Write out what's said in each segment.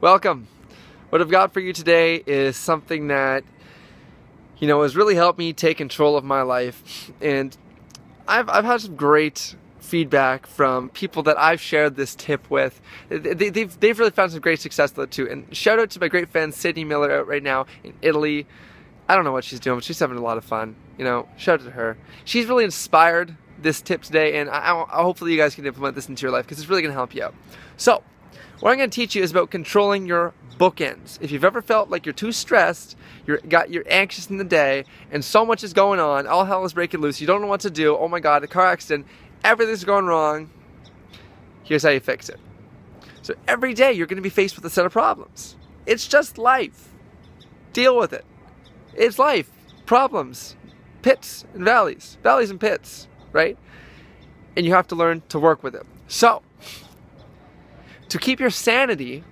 welcome. What I've got for you today is something that, you know, has really helped me take control of my life. And I've, I've had some great feedback from people that I've shared this tip with. They, they've, they've really found some great success with it too. And shout out to my great friend Sydney Miller out right now in Italy. I don't know what she's doing, but she's having a lot of fun. You know, shout out to her. She's really inspired this tip today, and I, I, hopefully you guys can implement this into your life because it's really going to help you out. So, what I'm going to teach you is about controlling your bookends. If you've ever felt like you're too stressed, you're got you're anxious in the day, and so much is going on, all hell is breaking loose, you don't know what to do. Oh my God, a car accident, everything's going wrong. Here's how you fix it. So every day you're going to be faced with a set of problems. It's just life. Deal with it. It's life. Problems, pits and valleys, valleys and pits, right? And you have to learn to work with it. So, to keep your sanity,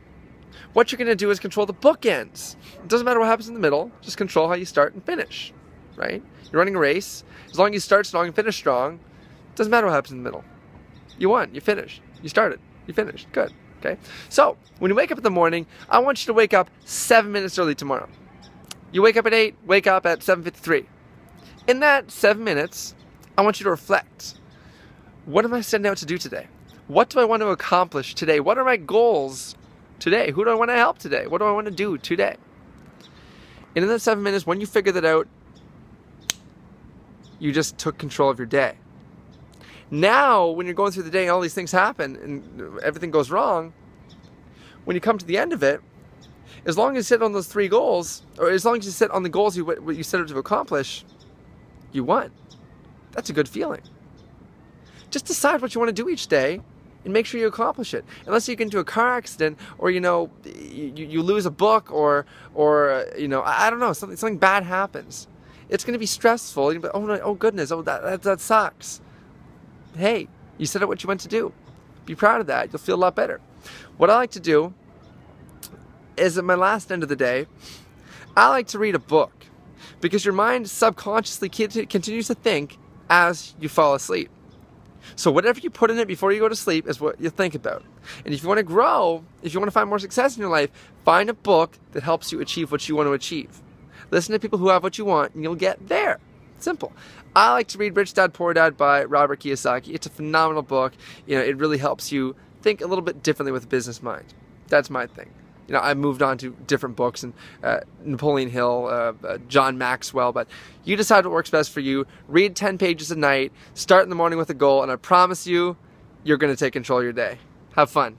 what you're going to do is control the bookends. It doesn't matter what happens in the middle, just control how you start and finish, right? You're running a race. As long as you start strong and finish strong, it doesn't matter what happens in the middle. You won, you finished, you started, you finished. Good. Okay? So, when you wake up in the morning, I want you to wake up 7 minutes early tomorrow. You wake up at 8, wake up at 7:53. In that 7 minutes, I want you to reflect. What am I setting out to do today? What do I want to accomplish today? What are my goals today? Who do I want to help today? What do I want to do today? And in that seven minutes, when you figure that out, you just took control of your day. Now, when you're going through the day and all these things happen and everything goes wrong, when you come to the end of it, as long as you sit on those three goals, or as long as you sit on the goals you what you set out to accomplish, you won. That's a good feeling. Just decide what you want to do each day and make sure you accomplish it. Unless you get into a car accident or you know you, you lose a book or or uh, you know I, don't know something something bad happens. It's going to be stressful. You'll be, oh no, oh goodness, oh that, that that sucks. Hey, you said what you went to do. Be proud of that. You'll feel a lot better. What I like to do is at my last end of the day, I like to read a book because your mind subconsciously continues to think as you fall asleep. So whatever you put in it before you go to sleep is what you think about. And if you want to grow, if you want to find more success in your life, find a book that helps you achieve what you want to achieve. Listen to people who have what you want and you'll get there. Simple. I like to read Rich Dad Poor Dad by Robert Kiyosaki. It's a phenomenal book. You know, it really helps you think a little bit differently with a business mind. That's my thing you know, I moved on to different books and uh, Napoleon Hill, uh, uh, John Maxwell, but you decide what works best for you. Read 10 pages a night, start in the morning with a goal, and I promise you, you're going to take control of your day. Have fun.